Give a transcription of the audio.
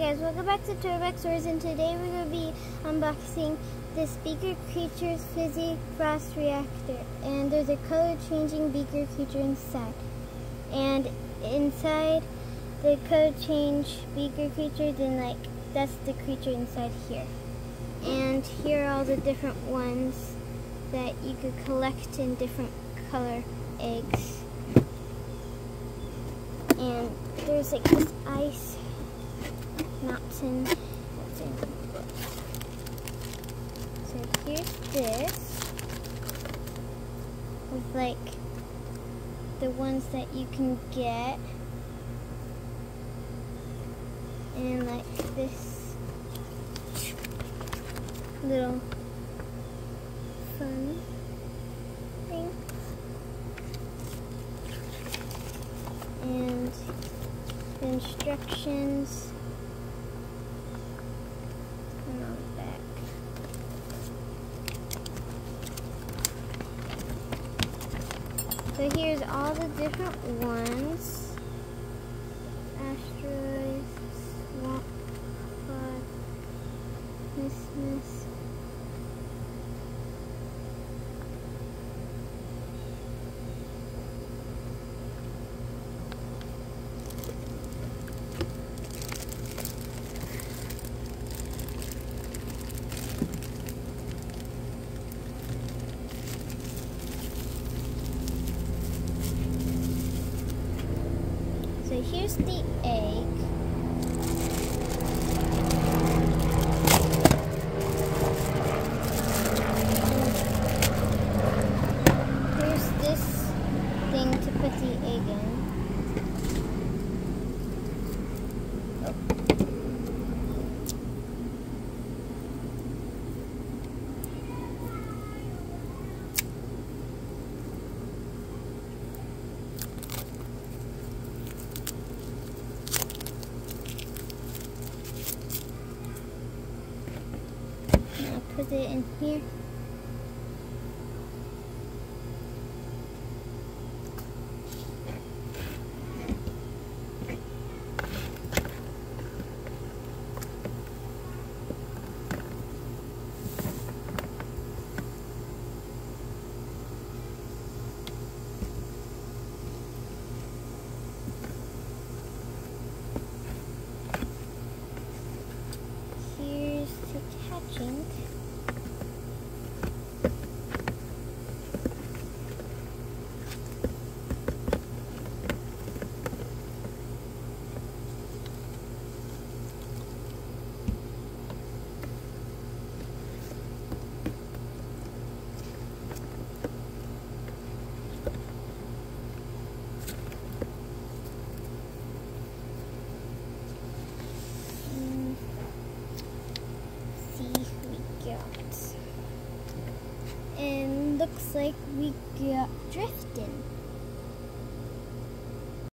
guys, welcome back to Toy Box Treasures and today we're going to be unboxing this Beaker Creatures Fizzy Frost Reactor. And there's a color changing Beaker creature inside. And inside the color change Beaker creature then like that's the creature inside here. And here are all the different ones that you could collect in different color eggs. And there's like this ice mountain. So here's this with like the ones that you can get and like this little fun thing. And instructions and on the back. So here's all the different ones. Asteroids, Swamp. So here's the egg. Here's this thing to put the egg in. And I'll put it in here. Here's the catching. Mm, see who we got. And looks like we got Drifting.